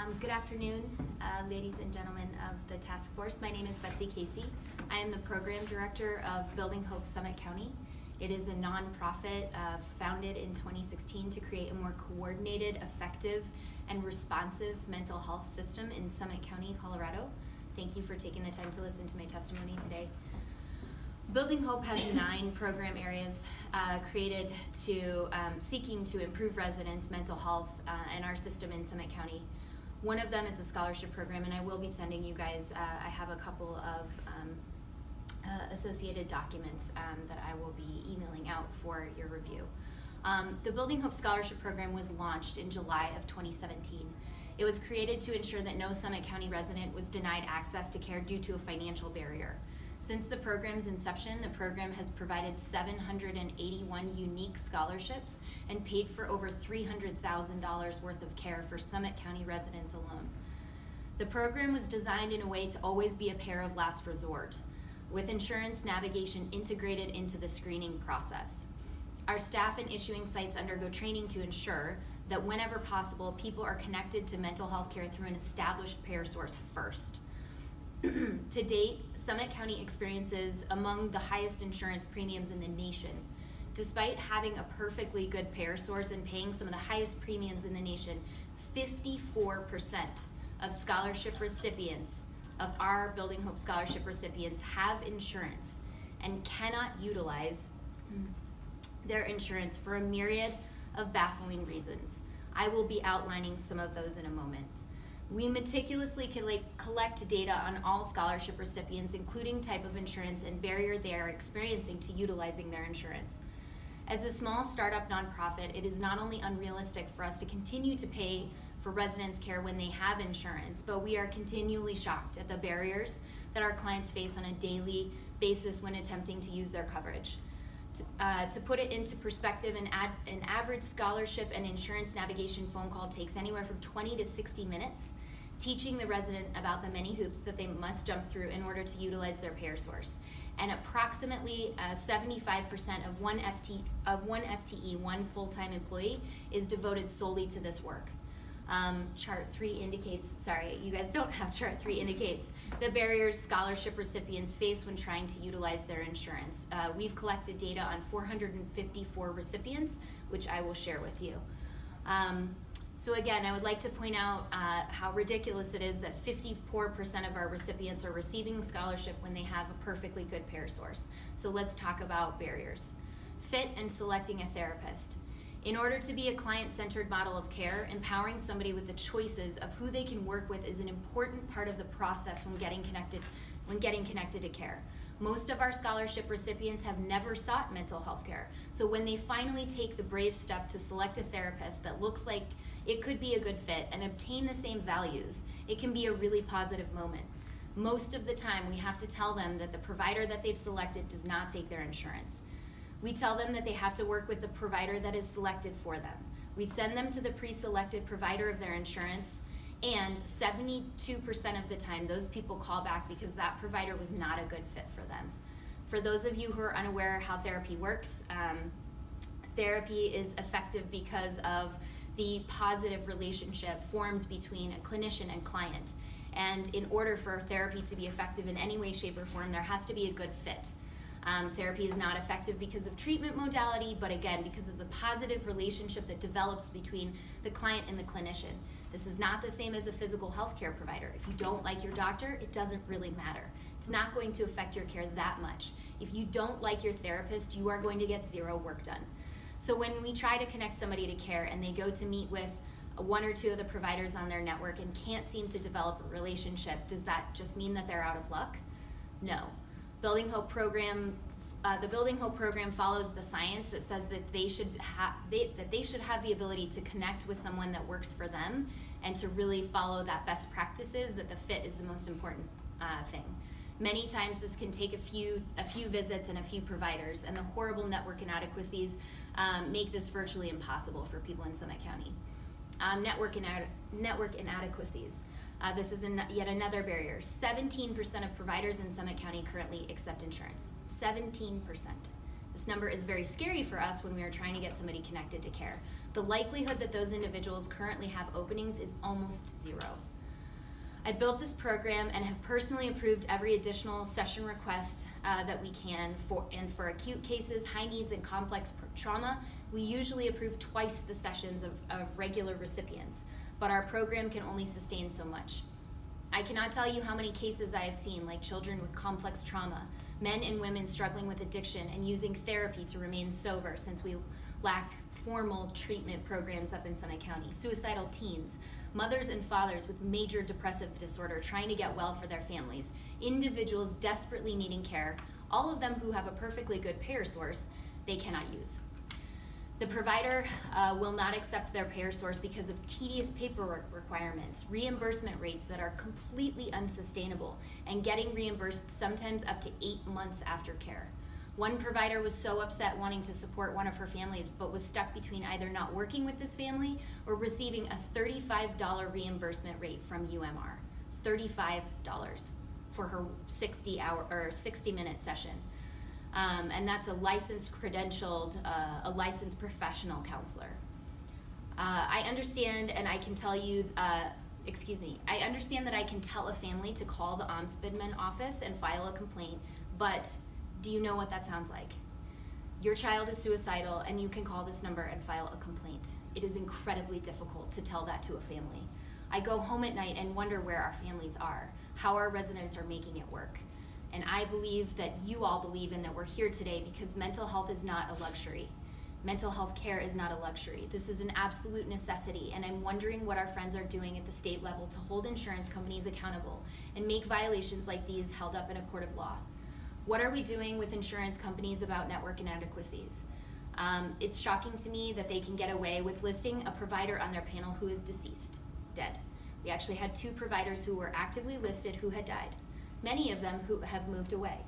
Um, good afternoon, uh, ladies and gentlemen of the task force. My name is Betsy Casey. I am the program director of Building Hope Summit County. It is a nonprofit uh, founded in 2016 to create a more coordinated, effective, and responsive mental health system in Summit County, Colorado. Thank you for taking the time to listen to my testimony today. Building Hope has nine program areas uh, created to um, seeking to improve residents' mental health uh, and our system in Summit County. One of them is a scholarship program, and I will be sending you guys. Uh, I have a couple of um, uh, associated documents um, that I will be emailing out for your review. Um, the Building Hope Scholarship Program was launched in July of 2017. It was created to ensure that no Summit County resident was denied access to care due to a financial barrier. Since the program's inception, the program has provided 781 unique scholarships and paid for over $300,000 worth of care for Summit County residents alone. The program was designed in a way to always be a payer of last resort, with insurance navigation integrated into the screening process. Our staff and issuing sites undergo training to ensure that whenever possible, people are connected to mental health care through an established payer source first. to date, Summit County experiences among the highest insurance premiums in the nation. Despite having a perfectly good payer source and paying some of the highest premiums in the nation, 54% of scholarship recipients, of our Building Hope Scholarship recipients, have insurance and cannot utilize their insurance for a myriad of baffling reasons. I will be outlining some of those in a moment. We meticulously collect data on all scholarship recipients, including type of insurance and barrier they are experiencing to utilizing their insurance. As a small startup nonprofit, it is not only unrealistic for us to continue to pay for residents' care when they have insurance, but we are continually shocked at the barriers that our clients face on a daily basis when attempting to use their coverage. To, uh, to, put it into perspective, an, ad, an, average scholarship and insurance navigation phone call takes anywhere from 20 to 60 minutes, teaching the resident about the many hoops that they must jump through in order to utilize their payer source. And approximately 75% uh, of one, FT, of one FTE, one full-time employee, is devoted solely to this work. Um, chart three indicates, sorry, you guys don't have chart three indicates the barriers scholarship recipients face when trying to utilize their insurance. Uh, we've collected data on 454 recipients, which I will share with you. Um, so again, I would like to point out uh, how ridiculous it is that 54% of our recipients are receiving scholarship when they have a perfectly good payer source. So let's talk about barriers. Fit and selecting a therapist. In order to be a client-centered model of care, empowering somebody with the choices of who they can work with is an important part of the process when getting connected, when getting connected to care. Most of our scholarship recipients have never sought mental health care. So when they finally take the brave step to select a therapist that looks like it could be a good fit and obtain the same values, it can be a really positive moment. Most of the time, we have to tell them that the provider that they've selected does not take their insurance. We tell them that they have to work with the provider that is selected for them. We send them to the pre-selected provider of their insurance, and 72% of the time, those people call back because that provider was not a good fit for them. For those of you who are unaware how therapy works, um, therapy is effective because of the positive relationship formed between a clinician and client. And in order for therapy to be effective in any way, shape, or form, there has to be a good fit. Um, therapy is not effective because of treatment modality, but again, because of the positive relationship that develops between the client and the clinician. This is not the same as a physical health care provider. If you don't like your doctor, it doesn't really matter. It's not going to affect your care that much. If you don't like your therapist, you are going to get zero work done. So when we try to connect somebody to care and they go to meet with one or two of the providers on their network and can't seem to develop a relationship, does that just mean that they're out of luck? No. Building Hope program, uh, the Building Hope program follows the science that says that they should have they, that they should have the ability to connect with someone that works for them and to really follow that best practices. That the fit is the most important uh, thing. Many times this can take a few a few visits and a few providers, and the horrible network inadequacies um, make this virtually impossible for people in Summit County. Um, network, inad network inadequacies. Uh, this is an, yet another barrier. 17% of providers in Summit County currently accept insurance. 17%. This number is very scary for us when we are trying to get somebody connected to care. The likelihood that those individuals currently have openings is almost zero. I built this program and have personally approved every additional session request uh, that we can for and for acute cases, high needs, and complex trauma, we usually approve twice the sessions of, of regular recipients, but our program can only sustain so much. I cannot tell you how many cases I have seen, like children with complex trauma, men and women struggling with addiction and using therapy to remain sober since we lack formal treatment programs up in Summit County, suicidal teens, mothers and fathers with major depressive disorder trying to get well for their families, individuals desperately needing care, all of them who have a perfectly good payer source they cannot use. The provider uh, will not accept their payer source because of tedious paperwork requirements, reimbursement rates that are completely unsustainable, and getting reimbursed sometimes up to eight months after care. One provider was so upset wanting to support one of her families, but was stuck between either not working with this family or receiving a $35 reimbursement rate from UMR. $35 for her 60 hour or 60 minute session. Um, and that's a licensed, credentialed, uh, a licensed professional counselor. Uh, I understand, and I can tell you, uh, excuse me, I understand that I can tell a family to call the ombudsman office and file a complaint, but do you know what that sounds like? Your child is suicidal, and you can call this number and file a complaint. It is incredibly difficult to tell that to a family. I go home at night and wonder where our families are, how our residents are making it work. And I believe that you all believe in that we're here today because mental health is not a luxury. Mental health care is not a luxury. This is an absolute necessity, and I'm wondering what our friends are doing at the state level to hold insurance companies accountable and make violations like these held up in a court of law. What are we doing with insurance companies about network inadequacies? Um, it's shocking to me that they can get away with listing a provider on their panel who is deceased, dead. We actually had two providers who were actively listed who had died many of them who have moved away.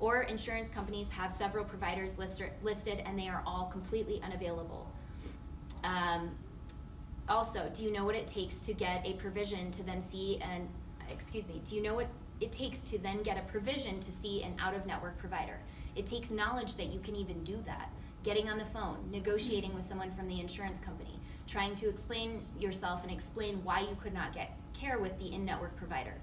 Or insurance companies have several providers listed and they are all completely unavailable. Um, also, do you know what it takes to get a provision to then see an, excuse me, do you know what it takes to then get a provision to see an out of network provider? It takes knowledge that you can even do that. Getting on the phone, negotiating with someone from the insurance company, trying to explain yourself and explain why you could not get care with the in network provider.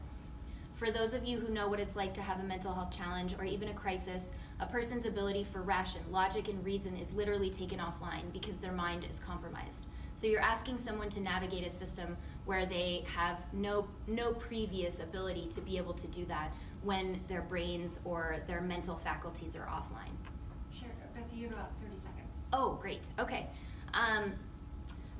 For those of you who know what it's like to have a mental health challenge or even a crisis, a person's ability for ration, logic, and reason is literally taken offline because their mind is compromised. So you're asking someone to navigate a system where they have no, no previous ability to be able to do that when their brains or their mental faculties are offline. Sure, Betsy, you have about 30 seconds. Oh, great, okay. Um,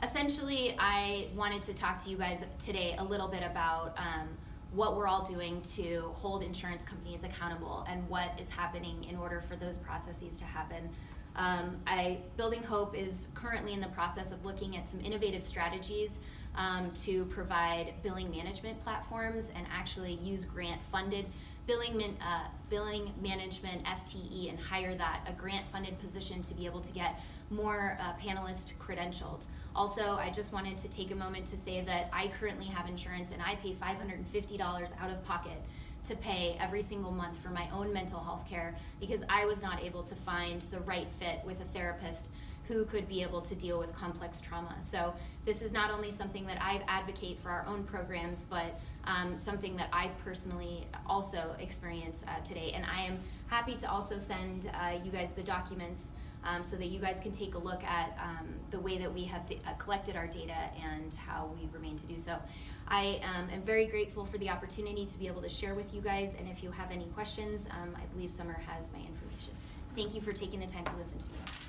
essentially, I wanted to talk to you guys today a little bit about um, what we're all doing to hold insurance companies accountable and what is happening in order for those processes to happen. Um, I, Building Hope is currently in the process of looking at some innovative strategies um, to provide billing management platforms and actually use grant funded billing, uh, billing management FTE and hire that, a grant funded position to be able to get more uh, panelists credentialed. Also, I just wanted to take a moment to say that I currently have insurance and I pay $550 out of pocket to pay every single month for my own mental health care because I was not able to find the right fit with a therapist who could be able to deal with complex trauma. So this is not only something that I advocate for our own programs, but um, something that I personally also experience uh, today. And I am happy to also send uh, you guys the documents um, so that you guys can take a look at um, the way that we have uh, collected our data and how we remain to do so. I um, am very grateful for the opportunity to be able to share with you guys, and if you have any questions, um, I believe Summer has my information. Thank you for taking the time to listen to me.